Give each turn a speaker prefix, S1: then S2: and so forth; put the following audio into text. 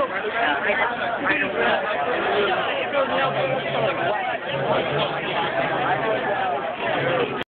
S1: Yeah.